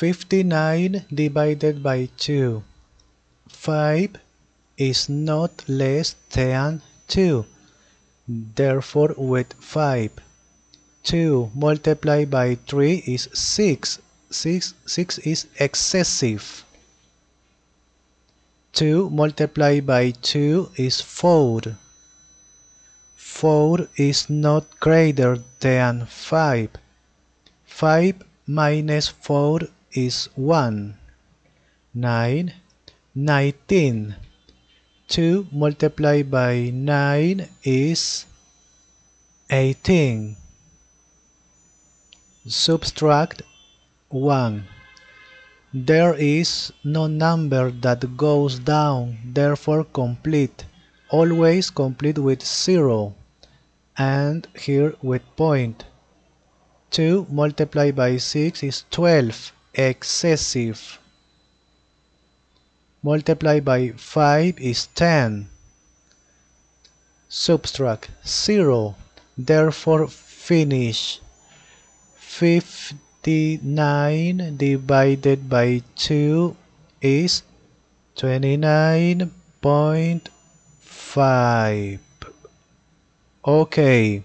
59 divided by 2. 5 is not less than 2. Therefore, with 5. 2 multiplied by 3 is 6. 6, 6 is excessive. 2 multiplied by 2 is 4. 4 is not greater than 5. 5 minus 4 is 1. 9. 19. 2 multiplied by 9 is 18. Subtract 1. There is no number that goes down, therefore complete. Always complete with 0 and here with point. 2 multiplied by 6 is 12, excessive. Multiplied by 5 is 10. Subtract 0, therefore finish. 59 divided by 2 is 29.5. Okay.